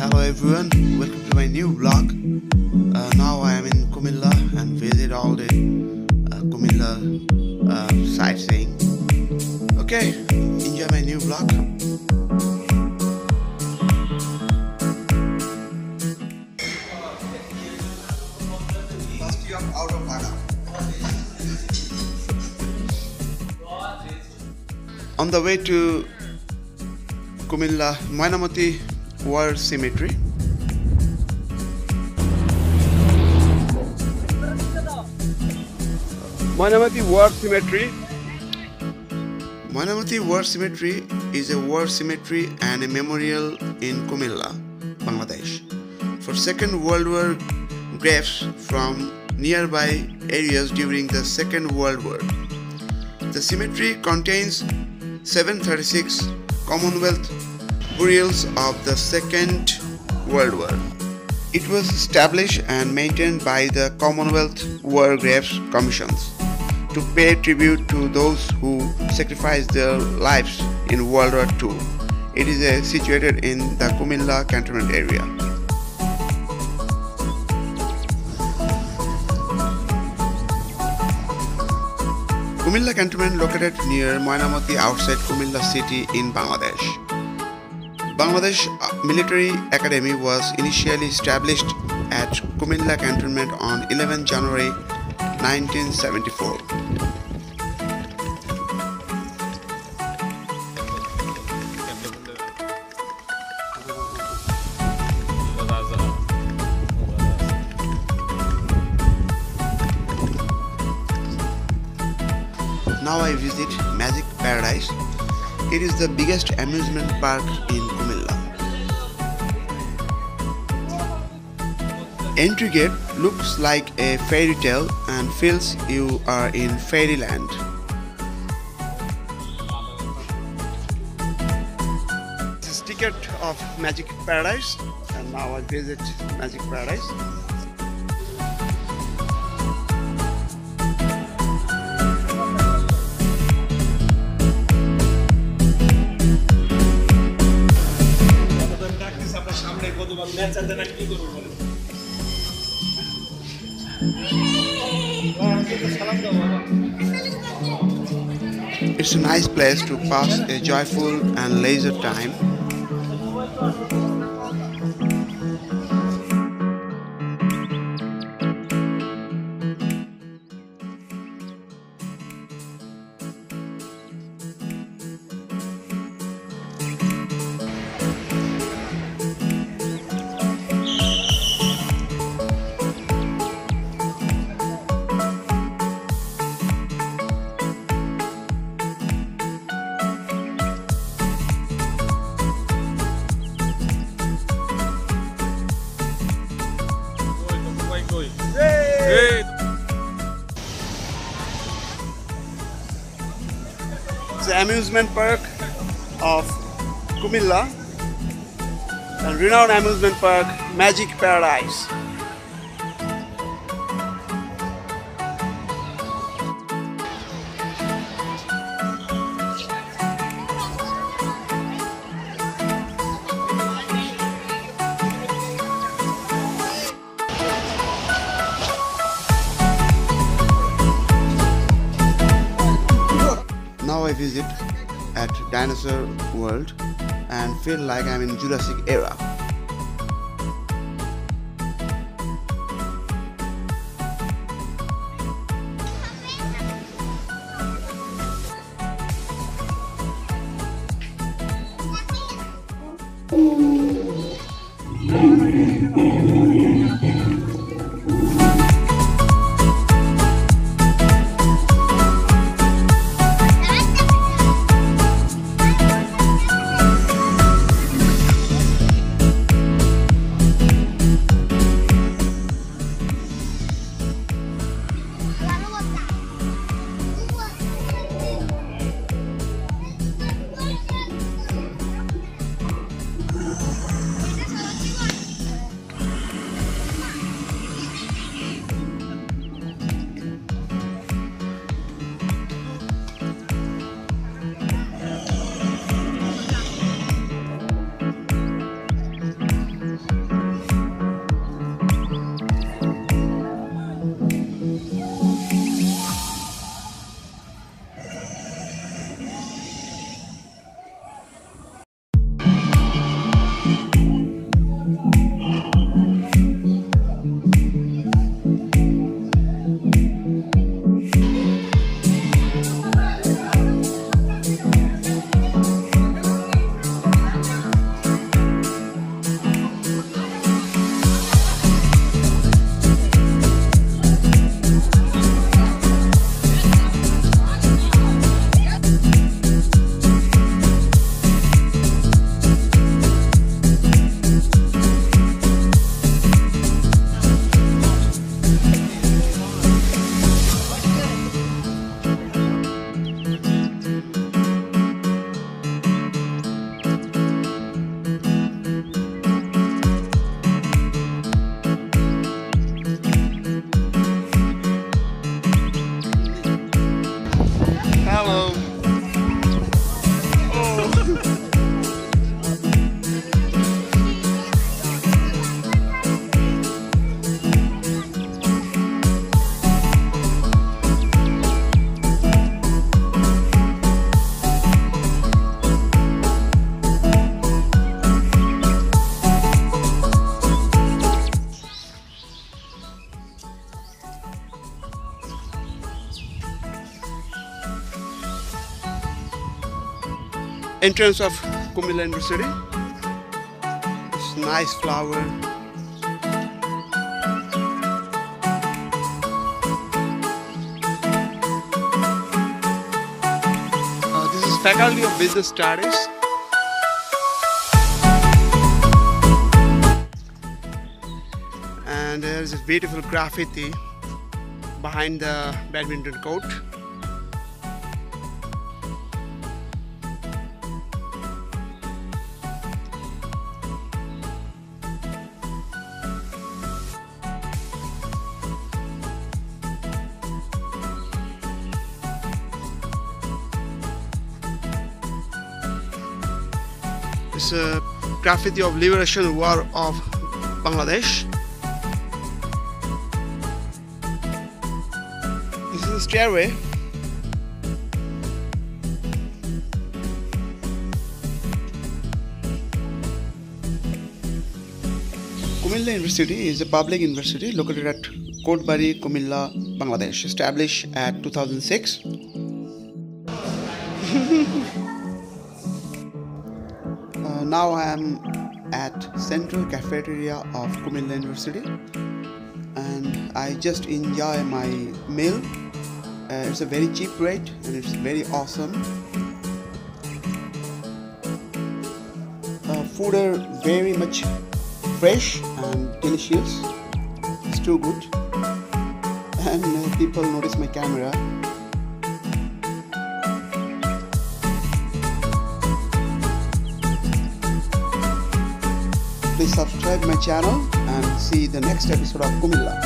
Hello everyone, welcome to my new vlog. Uh, now I am in Comilla and visit all the uh, Comilla uh, sightseeing. Okay, enjoy my new vlog. On the way to Comilla Mainamati War Cemetery. Mainamati War Cemetery. Mainamati War Cemetery is a war cemetery and a memorial in Comilla, Bangladesh, for Second World War graves from nearby areas during the Second World War. The cemetery contains 736 Commonwealth burials of the Second World War. It was established and maintained by the Commonwealth War Graves Commissions to pay tribute to those who sacrificed their lives in World War II. It is uh, situated in the Comilla cantonment area. Comilla cantonment located near Mainamati outside Comilla city in Bangladesh. Bangladesh uh, Military Academy was initially established at Comilla cantonment on 11 January 1974. Now I visit Magic Paradise. It is the biggest amusement park in Comilla. Entry gate looks like a fairy tale and feels you are in fairyland. This is ticket of Magic Paradise and now I visit Magic Paradise. কতবার match আছে না কি করবো বলেন? It's a nice place to pass a joyful and leisure time. Amusement park of Comilla and renowned amusement park Magic Paradise. Visit at Dinosaur World and feel like I'm in Jurassic era. Mm-hmm. Entrance of Comilla University. It's nice flower. Uh, this is Faculty of Business Studies. And there is a beautiful graffiti behind the badminton court. It's a graffiti of liberation war of Bangladesh. This is the stairway. Comilla University is a public university located at Kotbari, Comilla, Bangladesh, established at 2006. Now I am at Central Cafeteria of Comilla University and I just enjoy my meal. Uh, it's a very cheap rate and it's very awesome. Uh, food are very much fresh and delicious. It's too good. And uh, people notice my camera please subscribe my channel and see the next episode of Comilla.